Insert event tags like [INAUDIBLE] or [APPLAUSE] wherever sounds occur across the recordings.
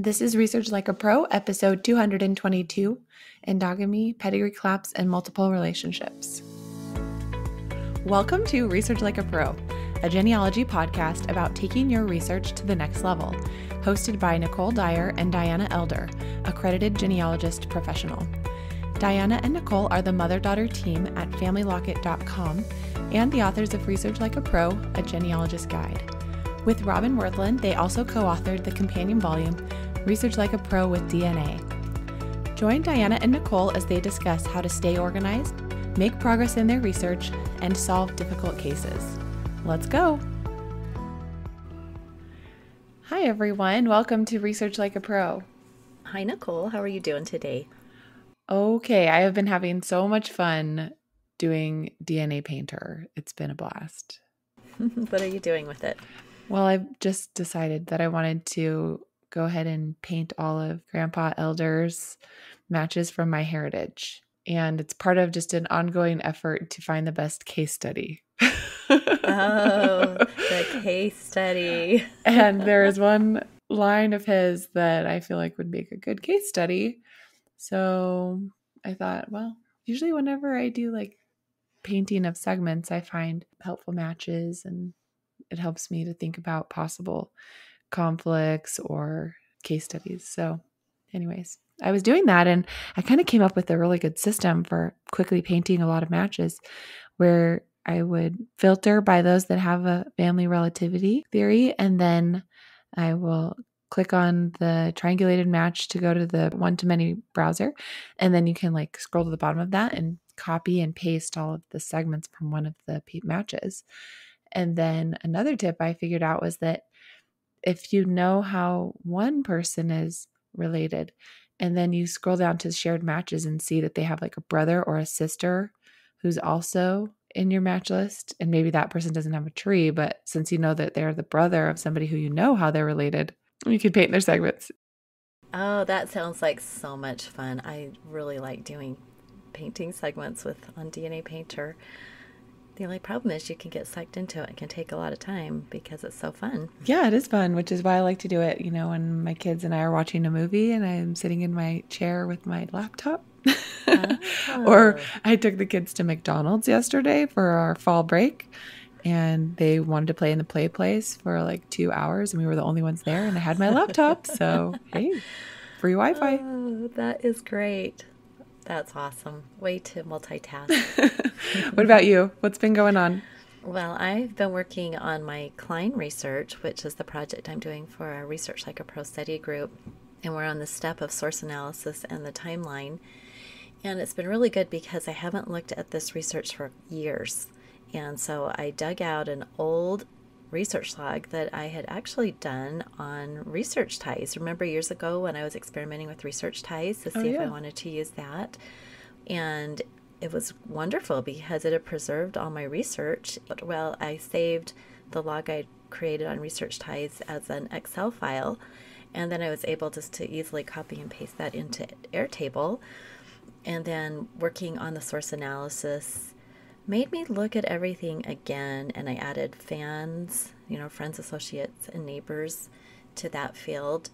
This is Research Like a Pro, episode 222 Endogamy, Pedigree Collapse, and Multiple Relationships. Welcome to Research Like a Pro, a genealogy podcast about taking your research to the next level, hosted by Nicole Dyer and Diana Elder, accredited genealogist professional. Diana and Nicole are the mother daughter team at FamilyLocket.com and the authors of Research Like a Pro, a genealogist guide. With Robin Wirthlin, they also co authored the companion volume, Research Like a Pro with DNA. Join Diana and Nicole as they discuss how to stay organized, make progress in their research, and solve difficult cases. Let's go! Hi, everyone. Welcome to Research Like a Pro. Hi, Nicole. How are you doing today? Okay, I have been having so much fun doing DNA Painter. It's been a blast. [LAUGHS] what are you doing with it? Well, I've just decided that I wanted to go ahead and paint all of Grandpa Elder's matches from MyHeritage. And it's part of just an ongoing effort to find the best case study. oh, the [LAUGHS] case study. [LAUGHS] and there is one line of his that I feel like would make a good case study. So I thought, well, usually whenever I do like painting of segments, I find helpful matches and it helps me to think about possible conflicts or case studies. So, anyways, I was doing that and I kind of came up with a really good system for quickly painting a lot of matches where I would filter by those that have a family relativity theory and then I will click on the triangulated match to go to the one to many browser and then you can like scroll to the bottom of that and copy and paste all of the segments from one of the matches. And then another tip I figured out was that if you know how one person is related, and then you scroll down to shared matches and see that they have like a brother or a sister who's also in your match list, and maybe that person doesn't have a tree, but since you know that they're the brother of somebody who you know how they're related, you can paint their segments. Oh, that sounds like so much fun. I really like doing painting segments with on DNA Painter. The only problem is you can get sucked into it. It can take a lot of time because it's so fun. Yeah, it is fun, which is why I like to do it. You know, when my kids and I are watching a movie and I'm sitting in my chair with my laptop. oh. [LAUGHS] or ah. I took the kids to McDonald's yesterday for our fall break and they wanted to play in the play place for like two hours and we were the only ones there and I had my laptop. So, [LAUGHS] hey, free Wi Fi. Oh, that is great. That's awesome. Way to multitask. [LAUGHS] what about you? What's been going on? Well, I've been working on my Klein research, which is the project I'm doing for our Research Like a Pro study group. And we're on the step of source analysis and the timeline. And it's been really good because I haven't looked at this research for years. And so I dug out an old research log that I had actually done on ResearchTies. Remember years ago when I was experimenting with ResearchTies to oh, see oh, yeah. if I wanted to use that? And it was wonderful because it had preserved all my research. Well, I saved the log I created on ResearchTies as an Excel file, and then I was able just to easily copy and paste that into Airtable. And then working on the source analysis made me look at everything again and I added fans, you know, friends, associates, and neighbors to that field.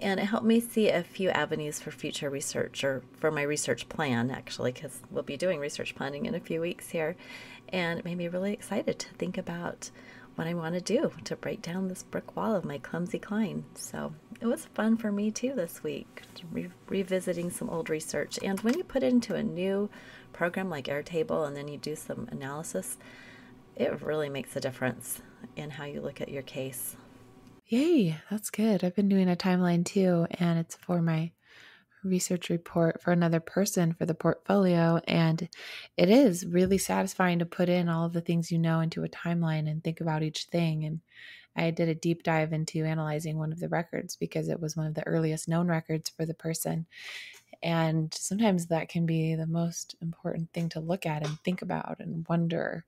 And it helped me see a few avenues for future research or for my research plan, actually, because we'll be doing research planning in a few weeks here. And it made me really excited to think about what I want to do to break down this brick wall of my Clemsey Klein. So it was fun for me too this week, re- revisiting some old research. And when you put it into a new program like Airtable and then you do some analysis, it really makes a difference in how you look at your case. Yay, that's good. I've been doing a timeline too, and it's for my research report for another person for the portfolio. And it is really satisfying to put in all the things you know into a timeline and think about each thing. And I did a deep dive into analyzing one of the records because it was one of the earliest known records for the person. And sometimes that can be the most important thing to look at and think about and wonder,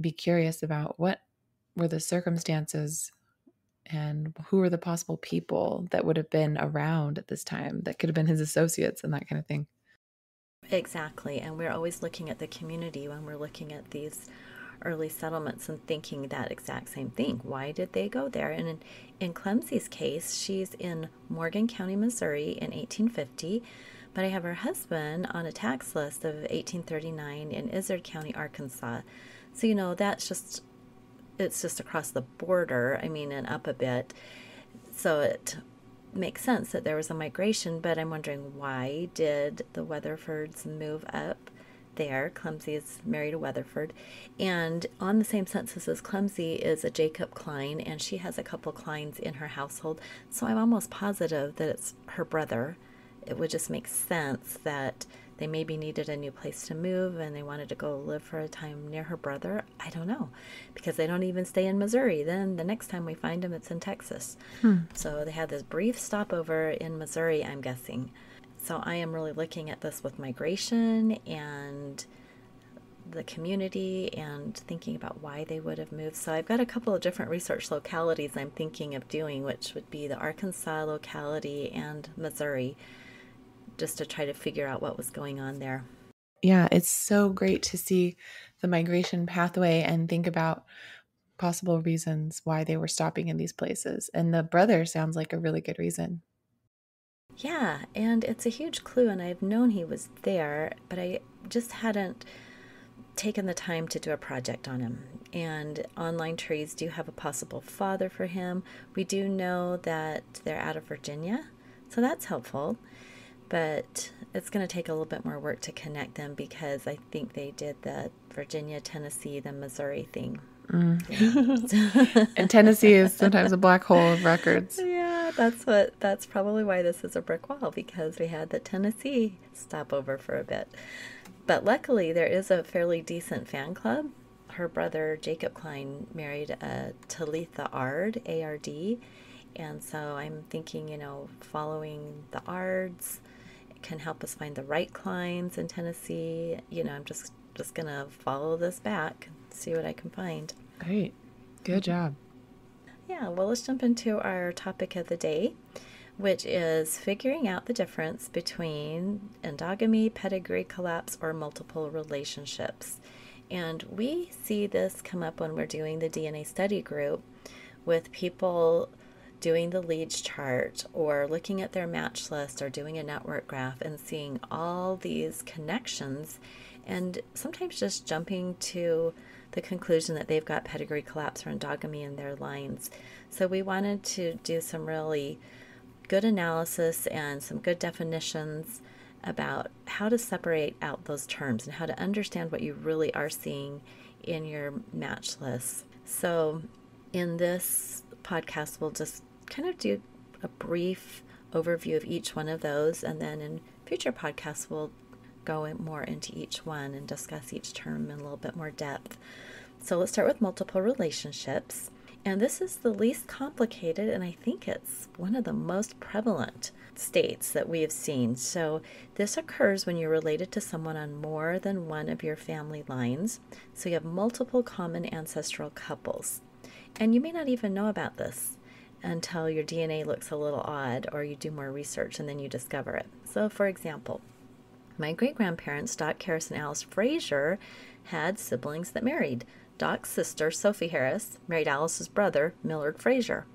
be curious about what were the circumstances and who are the possible people that would have been around at this time that could have been his associates and that kind of thing. Exactly. And we're always looking at the community when we're looking at these early settlements and thinking that exact same thing. Why did they go there? And in, in Clemsey's case, she's in Morgan County, Missouri in 1850, but I have her husband on a tax list of 1839 in Izard County, Arkansas. So, you know, that's just, it's just across the border, I mean, and up a bit. So it makes sense that there was a migration, but I'm wondering why did the Weatherfords move up there? Clemsey is married to Weatherford. And on the same census as Clemsey is a Jacob Klein, and she has a couple Kleins in her household. So I'm almost positive that it's her brother. It would just make sense that they maybe needed a new place to move and they wanted to go live for a time near her brother. I don't know because they don't even stay in Missouri. Then the next time we find them, it's in Texas. Hmm. So they had this brief stopover in Missouri, I'm guessing. So I am really looking at this with migration and the community and thinking about why they would have moved. So I've got a couple of different research localities I'm thinking of doing, which would be the Arkansas locality and Missouri just to try to figure out what was going on there. Yeah, it's so great to see the migration pathway and think about possible reasons why they were stopping in these places. And the brother sounds like a really good reason. Yeah, and it's a huge clue, and I've known he was there, but I just hadn't taken the time to do a project on him. And online trees do have a possible father for him. We do know that they're out of Virginia, so that's helpful but it's going to take a little bit more work to connect them because I think they did the Virginia, Tennessee, the Missouri thing. Mm. [LAUGHS] and Tennessee is sometimes a black hole of records. [LAUGHS] Yeah, that's what that's probably why this is a brick wall because we had the Tennessee stopover for a bit. But luckily there is a fairly decent fan club. Her brother Jacob Klein married a Talitha Ard, A R D. And so I'm thinking, you know, following the Ards, can help us find the right Kleins in Tennessee. You know, I'm just just gonna follow this back, see what I can find. Great, good job. Yeah, well, let's jump into our topic of the day, which is figuring out the difference between endogamy, pedigree collapse, or multiple relationships. And we see this come up when we're doing the DNA study group with people doing the leads chart or looking at their match list or doing a network graph and seeing all these connections and sometimes just jumping to the conclusion that they've got pedigree collapse or endogamy in their lines. So we wanted to do some really good analysis and some good definitions about how to separate out those terms and how to understand what you really are seeing in your match list. So in this podcast, we'll just kind of do a brief overview of each one of those, and then in future podcasts, we'll go in more into each one and discuss each term in a little bit more depth. So let's start with multiple relationships. And this is the least complicated, and I think it's one of the most prevalent states that we have seen. So, this occurs when you're related to someone on more than one of your family lines. So, you have multiple common ancestral couples. And you may not even know about this until your DNA looks a little odd or you do more research and then you discover it. So, for example, my great grandparents, Doc Harris and Alice Frazier, had siblings that married. Doc's sister, Sophie Harris, married Alice's brother, Millard Frazier.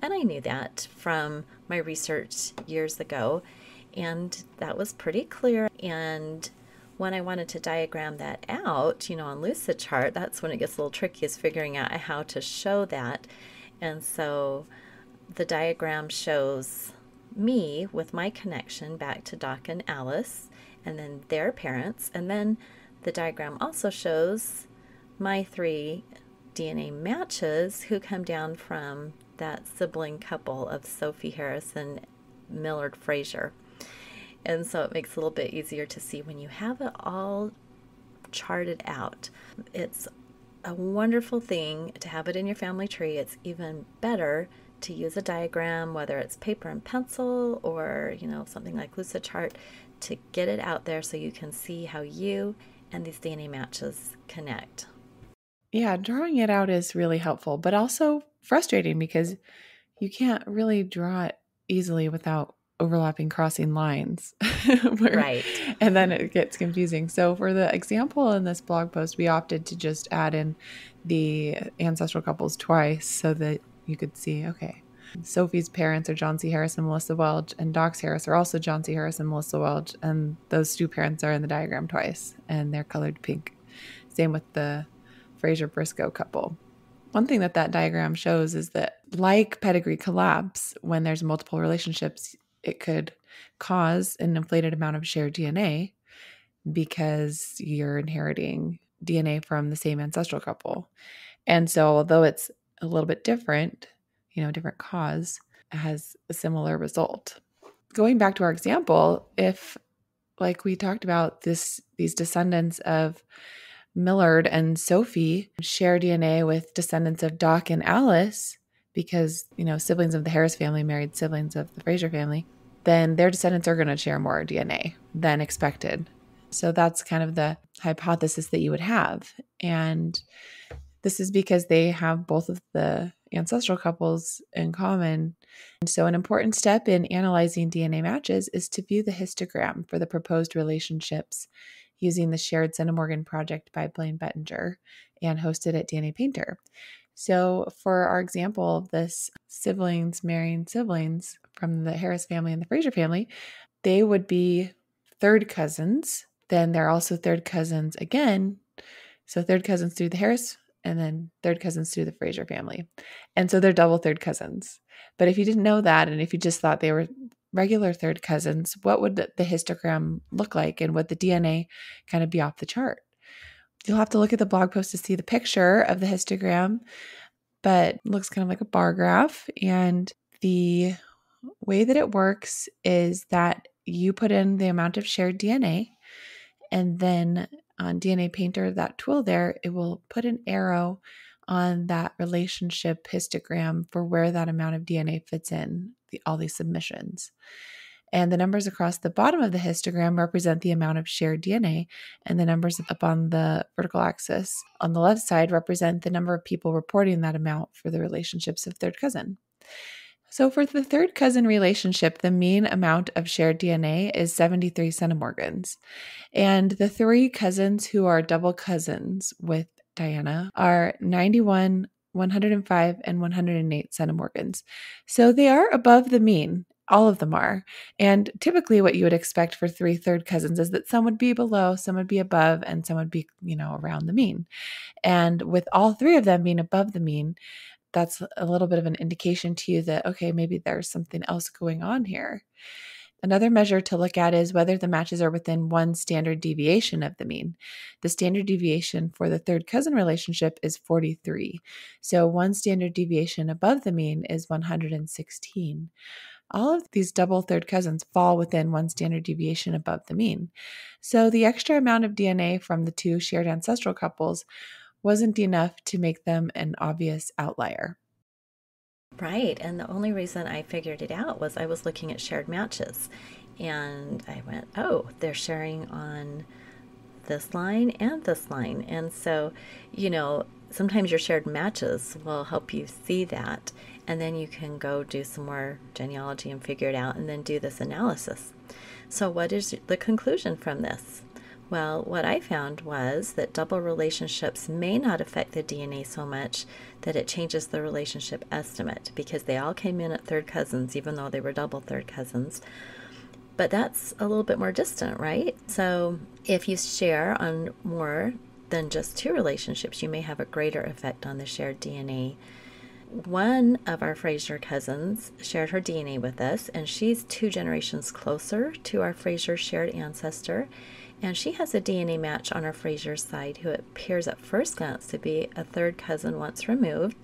And I knew that from my research years ago, and that was pretty clear. And when I wanted to diagram that out, you know, on Lucidchart, that's when it gets a little tricky, is figuring out how to show that. And so the diagram shows me with my connection back to Doc and Alice, and then their parents. And then the diagram also shows my three DNA matches who come down from that sibling couple of Sophie Harris and Millard Frazier. And so it makes it a little bit easier to see when you have it all charted out. It's a wonderful thing to have it in your family tree. It's even better to use a diagram, whether it's paper and pencil or, you know, something like Lucidchart, to get it out there so you can see how you and these DNA matches connect. Yeah, drawing it out is really helpful, but also frustrating because you can't really draw it easily without overlapping crossing lines. [LAUGHS] where, right. And then it gets confusing. So for the example in this blog post, we opted to just add in the ancestral couples twice so that you could see, okay, Sophie's parents are John C. Harris and Melissa Welch, and Doc's Harris are also John C. Harris and Melissa Welch, and those two parents are in the diagram twice, and they're colored pink. Same with the Fraser Briscoe couple. One thing that that diagram shows is that, like pedigree collapse, when there's multiple relationships, it could cause an inflated amount of shared DNA because you're inheriting DNA from the same ancestral couple. And so, although it's a little bit different, you know, different cause, has a similar result. Going back to our example, if like we talked about this these descendants of Millard and Sophie share DNA with descendants of Doc and Alice because, you know, siblings of the Harris family married siblings of the Fraser family, then their descendants are going to share more DNA than expected. So that's kind of the hypothesis that you would have. And this is because they have both of the ancestral couples in common. And so, an important step in analyzing DNA matches is to view the histogram for the proposed relationships using the shared Centimorgan project by Blaine Bettinger and hosted at DNA Painter. So, for our example of this siblings marrying siblings from the Harris family and the Fraser family, they would be third cousins. Then they're also third cousins again. So, third cousins through the Harris and then third cousins through the Fraser family. And so they're double third cousins. But if you didn't know that, and if you just thought they were regular third cousins, what would the histogram look like and would the DNA kind of be off the chart? You'll have to look at the blog post to see the picture of the histogram, but looks kind of like a bar graph. And the way that it works is that you put in the amount of shared DNA, and then on DNA Painter, that tool there, it will put an arrow on that relationship histogram for where that amount of DNA fits in the, all these submissions. And the numbers across the bottom of the histogram represent the amount of shared DNA, and the numbers up on the vertical axis on the left side represent the number of people reporting that amount for the relationships of third cousin. So, for the third cousin relationship, the mean amount of shared DNA is 73 centimorgans. And the three cousins who are double cousins with Diana are 91, 105, and 108 centimorgans. So they are above the mean. All of them are. And typically, what you would expect for three third cousins is that some would be below, some would be above, and some would be, you know, around the mean. And with all three of them being above the mean, that's a little bit of an indication to you that, okay, maybe there's something else going on here. Another measure to look at is whether the matches are within one standard deviation of the mean. The standard deviation for the third cousin relationship is 43. So one standard deviation above the mean is 116. All of these double third cousins fall within one standard deviation above the mean. So the extra amount of DNA from the two shared ancestral couples wasn't enough to make them an obvious outlier. Right. And the only reason I figured it out was I was looking at shared matches. And I went, oh, they're sharing on this line and this line. And so, you know, sometimes your shared matches will help you see that. And then you can go do some more genealogy and figure it out and then do this analysis. So, what is the conclusion from this? Well, what I found was that double relationships may not affect the DNA so much that it changes the relationship estimate because they all came in at third cousins, even though they were double third cousins. But that's a little bit more distant, right? So if you share on more than just two relationships, you may have a greater effect on the shared DNA. One of our Fraser cousins shared her DNA with us, and she's two generations closer to our Fraser shared ancestor and she has a DNA match on her Fraser side who appears at first glance to be a third cousin once removed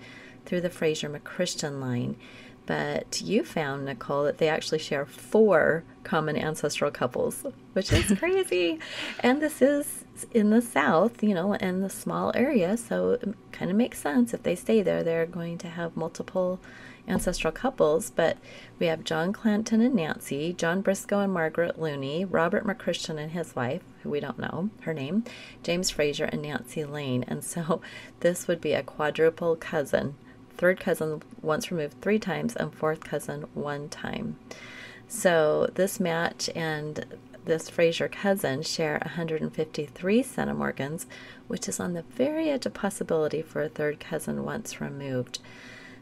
through the Fraser McChristian line. But you found, Nicole, that they actually share four common ancestral couples, which is [LAUGHS] crazy. and this is in the South, you know, in the small area. So it kind of makes sense if they stay there, they're going to have multiple ancestral couples, but we have John Clanton and Nancy, John Briscoe and Margaret Looney, Robert McChristian and his wife, who we don't know her name, James Fraser and Nancy Lane. And so [LAUGHS] this would be a quadruple cousin. Third cousin once removed three times, and fourth cousin one time. So this match and this Fraser cousin share 153 centimorgans, which is on the very edge of possibility for a third cousin once removed.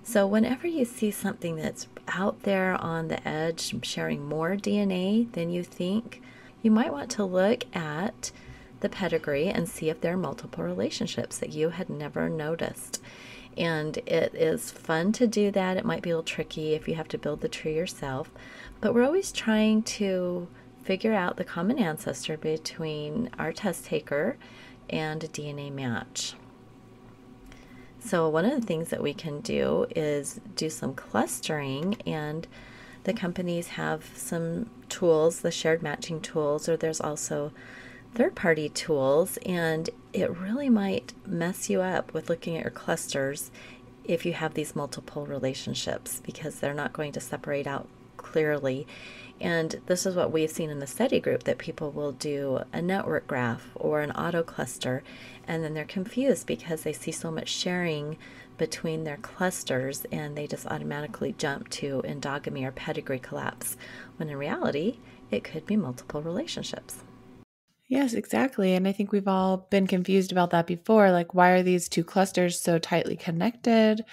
So, whenever you see something that's out there on the edge, sharing more DNA than you think, you might want to look at the pedigree and see if there are multiple relationships that you had never noticed. And it is fun to do that. It might be a little tricky if you have to build the tree yourself, but we're always trying to figure out the common ancestor between our test taker and a DNA match. So, one of the things that we can do is do some clustering, and the companies have some tools, the shared matching tools, or there's also third party tools, and it really might mess you up with looking at your clusters if you have these multiple relationships because they're not going to separate out clearly. And this is what we've seen in the study group that people will do a network graph or an auto cluster, and then they're confused because they see so much sharing between their clusters and they just automatically jump to endogamy or pedigree collapse, when in reality, it could be multiple relationships. Yes, exactly. And I think we've all been confused about that before. Like, why are these two clusters so tightly connected?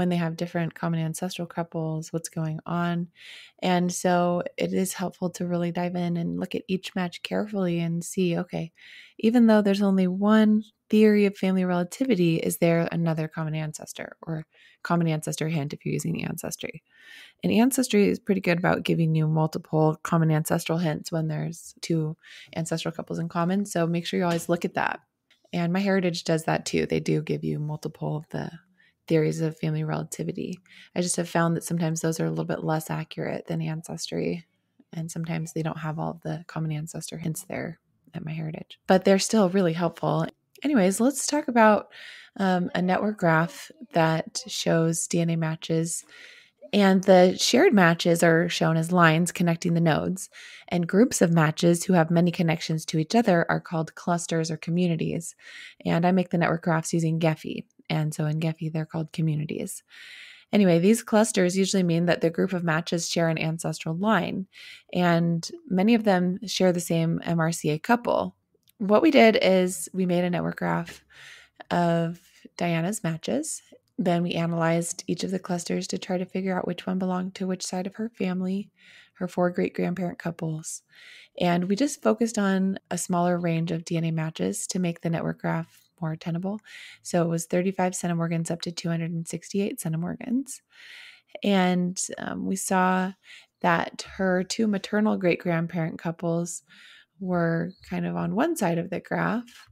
When they have different common ancestral couples, what's going on. And so it is helpful to really dive in and look at each match carefully and see okay, even though there's only one theory of family relativity, is there another common ancestor or common ancestor hint if you're using Ancestry? And Ancestry is pretty good about giving you multiple common ancestral hints when there's two ancestral couples in common. So make sure you always look at that. And MyHeritage does that too. They do give you multiple of the theories of family relativity. I just have found that sometimes those are a little bit less accurate than ancestry, and sometimes they don't have all the common ancestor hints there at MyHeritage, but they're still really helpful. Anyways, let's talk about um, a network graph that shows DNA matches. And the shared matches are shown as lines connecting the nodes, and groups of matches who have many connections to each other are called clusters or communities. And I make the network graphs using Gephi. And so in Gephi, they're called communities. Anyway, these clusters usually mean that the group of matches share an ancestral line, and many of them share the same MRCA couple. What we did is we made a network graph of Diana's matches. Then we analyzed each of the clusters to try to figure out which one belonged to which side of her family, her four great grandparent couples. And we just focused on a smaller range of DNA matches to make the network graph more tenable. So it was 35 centimorgans up to 268 centimorgans. And um, we saw that her two maternal great grandparent couples were kind of on one side of the graph.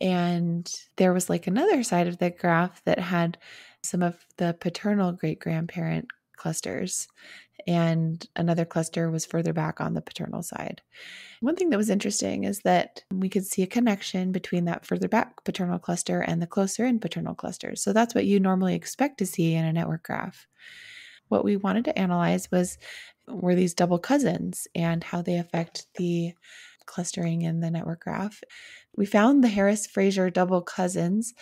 And there was like another side of the graph that had some of the paternal great grandparent clusters and another cluster was further back on the paternal side. One thing that was interesting is that we could see a connection between that further back paternal cluster and the closer in paternal clusters. So that's what you normally expect to see in a network graph. What we wanted to analyze was were these double cousins and how they affect the clustering in the network graph. We found the Harris Fraser double cousins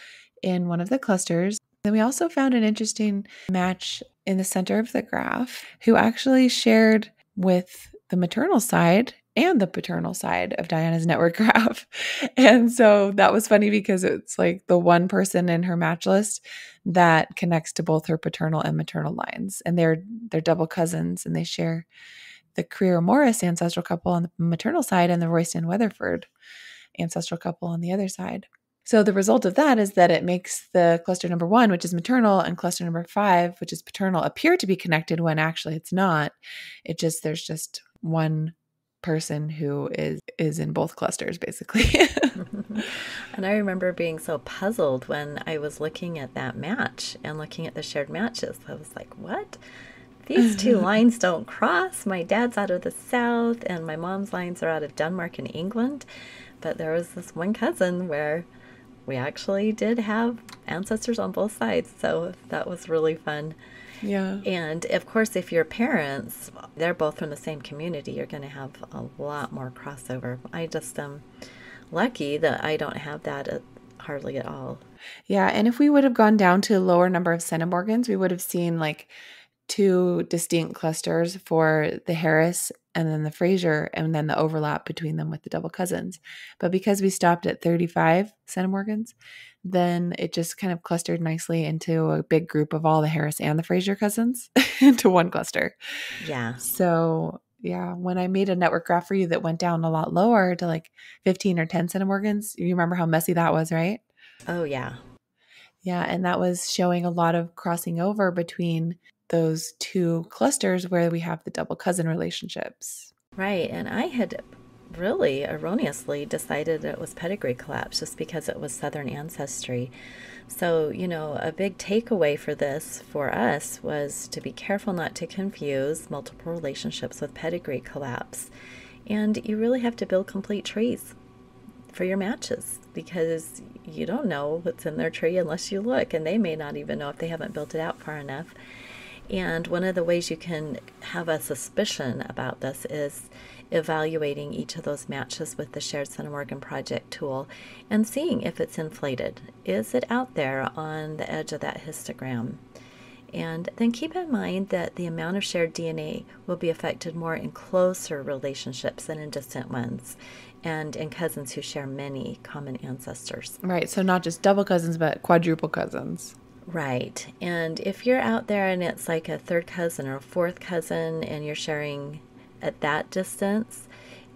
in one of the clusters. Then we also found an interesting match in the center of the graph who actually shared with the maternal side and the paternal side of Diana's network [LAUGHS] graph. And so that was funny because it's like the one person in her match list that connects to both her paternal and maternal lines. And they're they're double cousins and they share the Creer Morris ancestral couple on the maternal side and the Royston Weatherford ancestral couple on the other side. So the result of that is that it makes the cluster number one, which is maternal, and cluster number five, which is paternal, appear to be connected when actually it's not. It just there's just one person who is is in both clusters basically. [LAUGHS] and I remember being so puzzled when I was looking at that match and looking at the shared matches. I was like, "What? These two [LAUGHS] lines don't cross. My dad's out of the south and my mom's lines are out of Denmark and England." But there was this one cousin where we actually did have ancestors on both sides. So that was really fun. Yeah. And of course, if your parents, they're both from the same community, you're going to have a lot more crossover. I just am lucky that I don't have that at, hardly at all. Yeah. And if we would have gone down to a lower number of centimorgans, we would have seen like two distinct clusters for the Harris and then the Fraser, and then the overlap between them with the double cousins. But because we stopped at 35 centimorgans, then it just kind of clustered nicely into a big group of all the Harris and the Fraser cousins [LAUGHS] into one cluster. Yeah. So yeah, when I made a network graph for you that went down a lot lower to like 15 or 10 centimorgans, you remember how messy that was, right? Oh, yeah. Yeah, and that was showing a lot of crossing over between those two clusters where we have the double cousin relationships. Right. And I had really erroneously decided it was pedigree collapse just because it was Southern ancestry. So, you know, a big takeaway for this for us was to be careful not to confuse multiple relationships with pedigree collapse. And you really have to build complete trees for your matches because you don't know what's in their tree unless you look, and they may not even know if they haven't built it out far enough. And one of the ways you can have a suspicion about this is evaluating each of those matches with the Shared Centimorgan Project tool and seeing if it's inflated. Is it out there on the edge of that histogram? And then keep in mind that the amount of shared DNA will be affected more in closer relationships than in distant ones and in cousins who share many common ancestors. Right. So not just double cousins, but quadruple cousins. Right. And if you're out there and it's like a third cousin or a fourth cousin and you're sharing at that distance,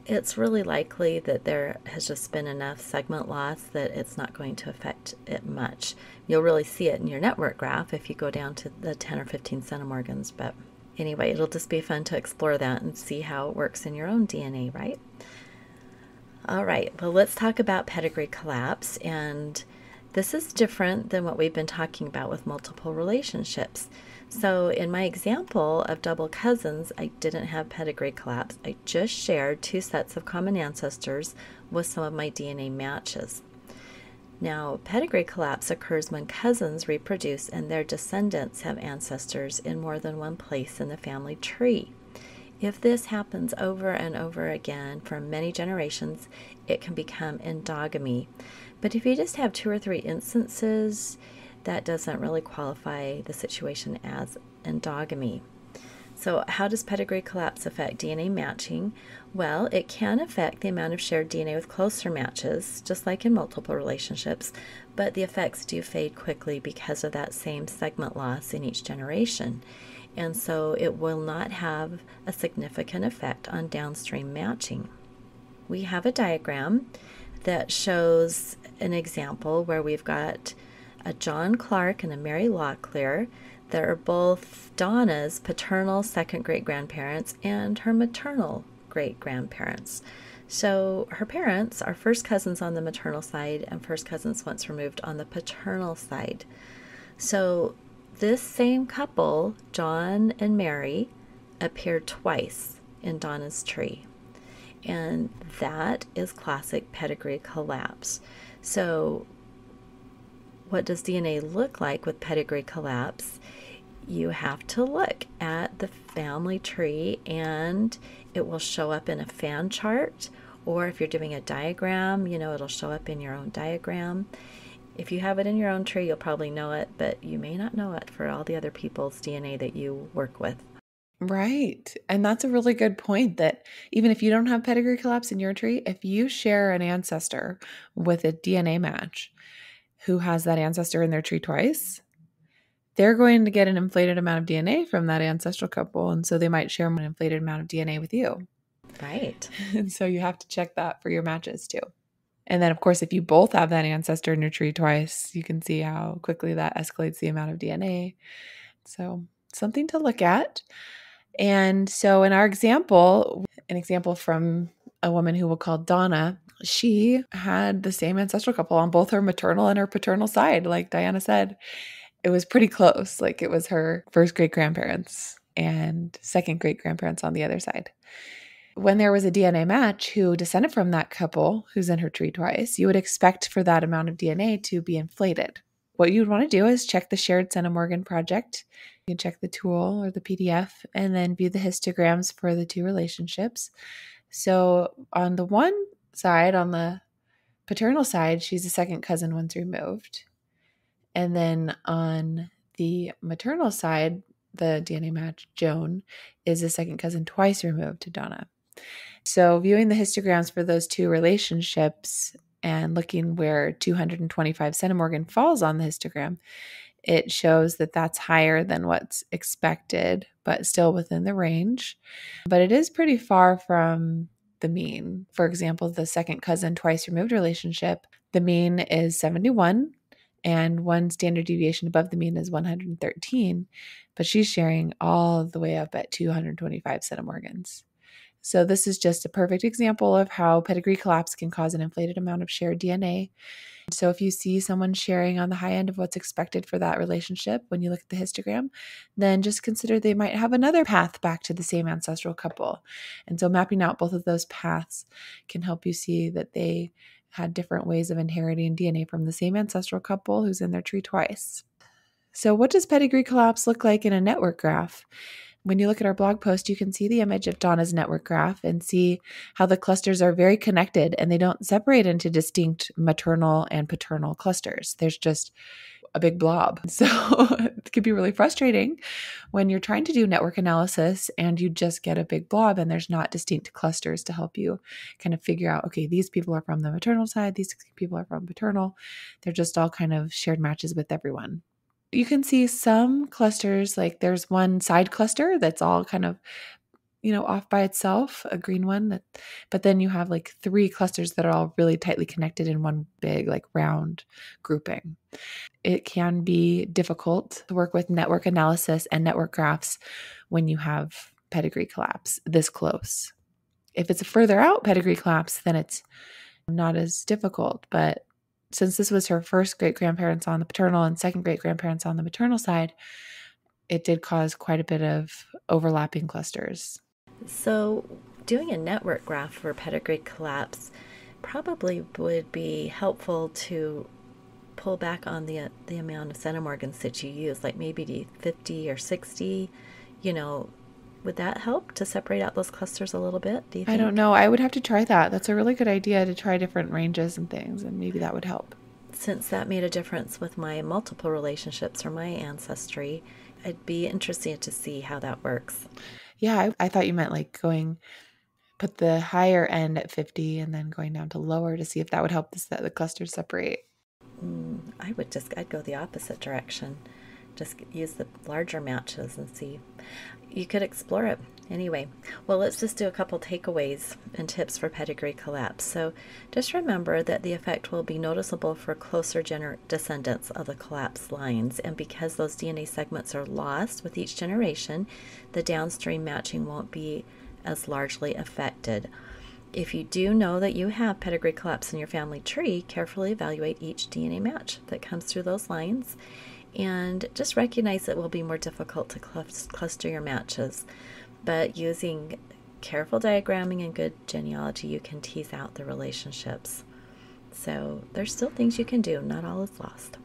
it's really likely that there has just been enough segment loss that it's not going to affect it much. You'll really see it in your network graph if you go down to the 10 or 15 centimorgans. But anyway, it'll just be fun to explore that and see how it works in your own DNA, right? All right, well, let's talk about pedigree collapse and this is different than what we've been talking about with multiple relationships. So, in my example of double cousins, I didn't have pedigree collapse. I just shared two sets of common ancestors with some of my DNA matches. Now, pedigree collapse occurs when cousins reproduce and their descendants have ancestors in more than one place in the family tree. If this happens over and over again for many generations, it can become endogamy. But if you just have two or three instances, that doesn't really qualify the situation as endogamy. So, how does pedigree collapse affect DNA matching? Well, it can affect the amount of shared DNA with closer matches, just like in multiple relationships, but the effects do fade quickly because of that same segment loss in each generation. And so it will not have a significant effect on downstream matching. We have a diagram that shows an example where we've got a John Clark and a Mary Locklear that are both Donna's paternal second great grandparents and her maternal great grandparents. So her parents are first cousins on the maternal side and first cousins once removed on the paternal side. So this same couple, John and Mary, appear twice in Donna's tree. And that is classic pedigree collapse. So, what does DNA look like with pedigree collapse? You have to look at the family tree and it will show up in a fan chart, or if you're doing a diagram, you know, it'll show up in your own diagram. If you have it in your own tree, you'll probably know it, but you may not know it for all the other people's DNA that you work with. Right. And that's a really good point that even if you don't have pedigree collapse in your tree, if you share an ancestor with a DNA match who has that ancestor in their tree twice, they're going to get an inflated amount of DNA from that ancestral couple. And so they might share an inflated amount of DNA with you. Right. [LAUGHS] And so you have to check that for your matches too. And then, of course, if you both have that ancestor in your tree twice, you can see how quickly that escalates the amount of DNA. So, something to look at. And so, in our example, an example from a woman who we'll call Donna, she had the same ancestral couple on both her maternal and her paternal side. Like Diana said, it was pretty close. Like it was her first great grandparents and second great grandparents on the other side. When there was a DNA match who descended from that couple who's in her tree twice, you would expect for that amount of DNA to be inflated. What you'd want to do is check the shared Centimorgan project you can check the tool or the PDF and then view the histograms for the two relationships. So on the one side, on the paternal side, she's a second cousin once removed. And then on the maternal side, the DNA match, Joan, is a second cousin twice removed to Donna. So, viewing the histograms for those two relationships and looking where 225 centimorgan falls on the histogram, it shows that that's higher than what's expected, but still within the range. But it is pretty far from the mean. For example, the second cousin twice removed relationship, the mean is 71, and one standard deviation above the mean is 113, but she's sharing all the way up at 225 centimorgans. So, this is just a perfect example of how pedigree collapse can cause an inflated amount of shared DNA. So, if you see someone sharing on the high end of what's expected for that relationship when you look at the histogram, then just consider they might have another path back to the same ancestral couple. And so, mapping out both of those paths can help you see that they had different ways of inheriting DNA from the same ancestral couple who's in their tree twice. So, what does pedigree collapse look like in a network graph? When you look at our blog post, you can see the image of Donna's network graph and see how the clusters are very connected and they don't separate into distinct maternal and paternal clusters. There's just a big blob. [LAUGHS] So it could be really frustrating when you're trying to do network analysis and you just get a big blob and there's not distinct clusters to help you kind of figure out okay, these people are from the maternal side, these people are from paternal. They're just all kind of shared matches with everyone you can see some clusters like there's one side cluster that's all kind of you know off by itself a green one that but then you have like three clusters that are all really tightly connected in one big like round grouping. It can be difficult to work with network analysis and network graphs when you have pedigree collapse this close. If it's a further out pedigree collapse then it's not as difficult but since this was her first great grandparents on the paternal and second great grandparents on the maternal side, it did cause quite a bit of overlapping clusters. So, doing a network graph for pedigree collapse probably would be helpful to pull back on the the amount of centimorgans that you use, like maybe 50 or 60. You know, would that help to separate out those clusters a little bit? Do you think? I don't know. I would have to try that. That's a really good idea to try different ranges and things, and maybe that would help. Since that made a difference with my multiple relationships or my ancestry, it'd be interesting to see how that works. Yeah, I, I thought you meant like going put the higher end at 50 and then going down to lower to see if that would help the, the clusters separate. Mm, I would just, I'd go the opposite direction. Just use the larger matches and see you could explore it. Anyway, well, let's just do a couple takeaways and tips for pedigree collapse. So, just remember that the effect will be noticeable for closer descendants of the collapsed lines, and because those DNA segments are lost with each generation, the downstream matching won't be as largely affected. If you do know that you have pedigree collapse in your family tree, carefully evaluate each DNA match that comes through those lines and just recognize it will be more difficult to cluster your matches. But using careful diagramming and good genealogy, you can tease out the relationships. So there's still things you can do, not all is lost.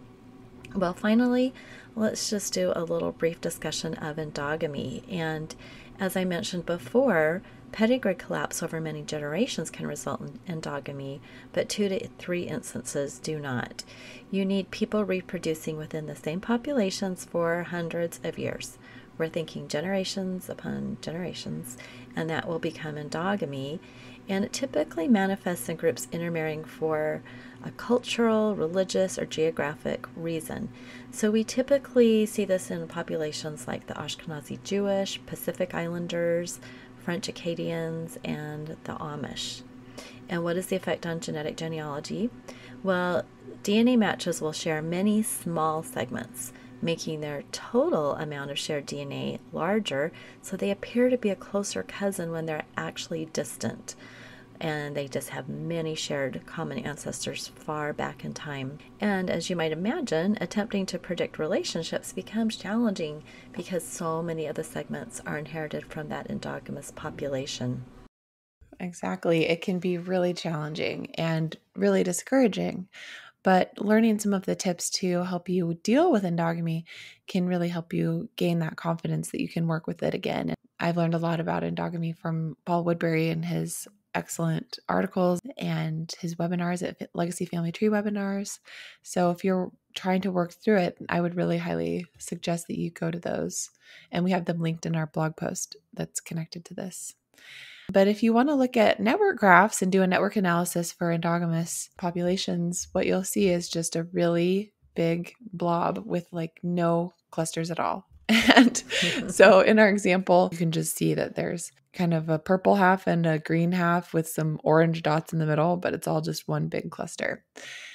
Well, finally, let's just do a little brief discussion of endogamy. And as I mentioned before, Pedigree collapse over many generations can result in endogamy, but two to three instances do not. You need people reproducing within the same populations for hundreds of years. We're thinking generations upon generations, and that will become endogamy. And it typically manifests in groups intermarrying for a cultural, religious, or geographic reason. So we typically see this in populations like the Ashkenazi Jewish, Pacific Islanders, French Acadians, and the Amish. And what is the effect on genetic genealogy? Well, DNA matches will share many small segments, making their total amount of shared DNA larger, so they appear to be a closer cousin when they're actually distant and they just have many shared common ancestors far back in time. And as you might imagine, attempting to predict relationships becomes challenging because so many of the segments are inherited from that endogamous population. Exactly. It can be really challenging and really discouraging. But learning some of the tips to help you deal with endogamy can really help you gain that confidence that you can work with it again. I've learned a lot about endogamy from Paul Woodbury and his excellent articles and his webinars at Legacy Family Tree webinars. So if you're trying to work through it, I would really highly suggest that you go to those. And we have them linked in our blog post that's connected to this. But if you want to look at network graphs and do a network analysis for endogamous populations, what you'll see is just a really big blob with like no clusters at all. And so in our example, you can just see that there's kind of a purple half and a green half with some orange dots in the middle, but it's all just one big cluster.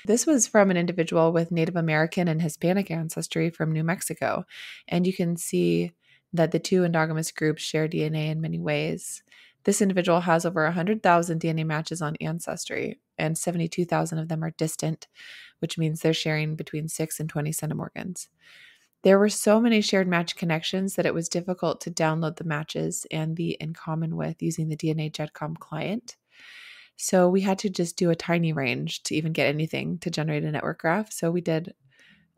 This was from an individual with Native American and Hispanic ancestry from New Mexico. And you can see that the two endogamous groups share DNA in many ways. This individual has over 100,000 DNA matches on Ancestry, and 72,000 of them are distant, which means they're sharing between 6 and 20 centimorgans. There were so many shared match connections that it was difficult to download the matches and be in common with using the DNA GEDCOM client. So we had to just do a tiny range to even get anything to generate a network graph. So we did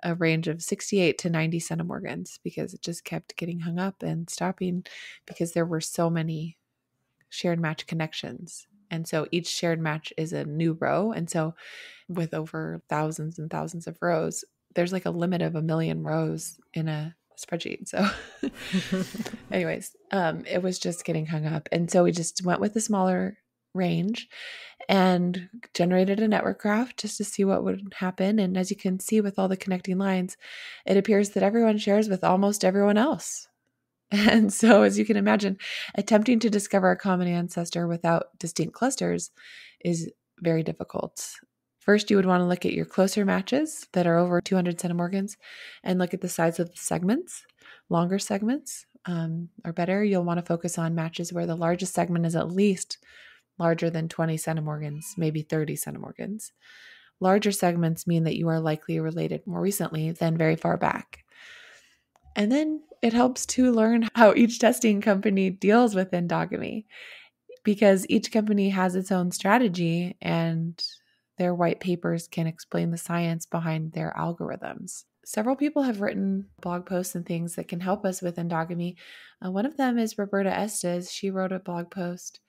a range of 68 to 90 centimorgans because it just kept getting hung up and stopping because there were so many shared match connections. And so each shared match is a new row. And so with over thousands and thousands of rows, there's like a limit of a million rows in a spreadsheet. So, [LAUGHS] [LAUGHS] anyways, um, it was just getting hung up. And so we just went with the smaller range and generated a network graph just to see what would happen. And as you can see with all the connecting lines, it appears that everyone shares with almost everyone else. [LAUGHS] And so, as you can imagine, attempting to discover a common ancestor without distinct clusters is very difficult. First, you would want to look at your closer matches that are over 200 centimorgans and look at the size of the segments. Longer segments um, are better. You'll want to focus on matches where the largest segment is at least larger than 20 centimorgans, maybe 30 centimorgans. Larger segments mean that you are likely related more recently than very far back. And then it helps to learn how each testing company deals with endogamy because each company has its own strategy and their white papers can explain the science behind their algorithms. Several people have written blog posts and things that can help us with endogamy. Uh, one of them is Roberta Estes. She wrote a blog post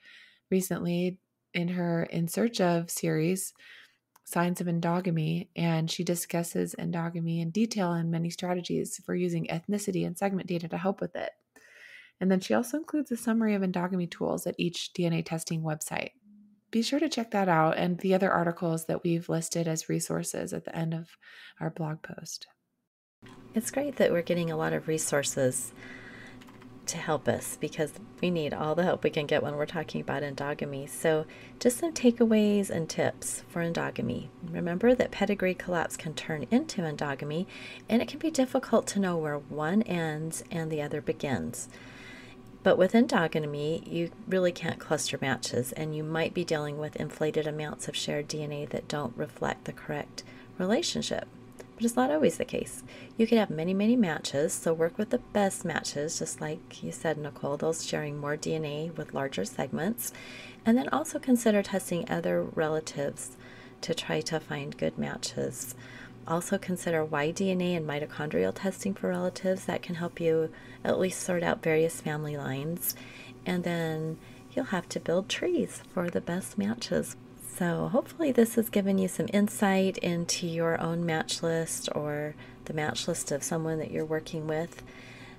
recently in her In Search of series, Signs of Endogamy, and she discusses endogamy in detail and many strategies for using ethnicity and segment data to help with it. And then she also includes a summary of endogamy tools at each DNA testing website be sure to check that out and the other articles that we've listed as resources at the end of our blog post. It's great that we're getting a lot of resources to help us because we need all the help we can get when we're talking about endogamy. So, just some takeaways and tips for endogamy. Remember that pedigree collapse can turn into endogamy, and it can be difficult to know where one ends and the other begins. But with endogamy, you really can't cluster matches, and you might be dealing with inflated amounts of shared DNA that don't reflect the correct relationship. But it's not always the case. You could have many, many matches, so work with the best matches, just like you said, Nicole, those sharing more DNA with larger segments. And then also consider testing other relatives to try to find good matches. Also consider Y-DNA and mitochondrial testing for relatives. That can help you at least sort out various family lines. And then you'll have to build trees for the best matches. So hopefully this has given you some insight into your own match list or the match list of someone that you're working with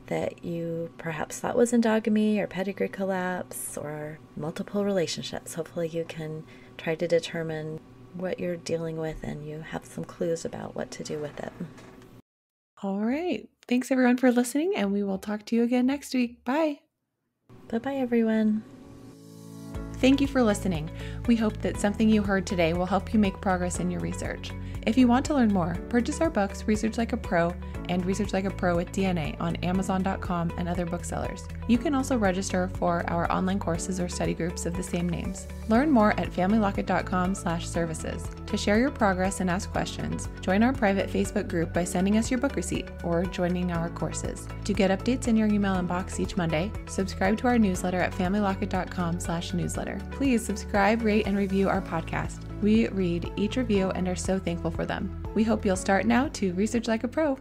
that you perhaps thought was endogamy or pedigree collapse or multiple relationships. Hopefully you can try to determine what you're dealing with and you have some clues about what to do with it. All right. Thanks everyone for listening, and we will talk to you again next week. Bye. Bye bye, everyone. Thank you for listening. We hope that something you heard today will help you make progress in your research. If you want to learn more, purchase our books, Research Like a Pro and Research Like a Pro with DNA on Amazon.com and other booksellers. You can also register for our online courses or study groups of the same names. Learn more at familylocket.com/services. To share your progress and ask questions, join our private Facebook group by sending us your book receipt or joining our courses. To get updates in your email inbox each Monday, subscribe to our newsletter at familylocket.com/newsletter. Please subscribe, rate, and review our podcast. We read each review and are so thankful for them. We hope you'll start now to research like a pro.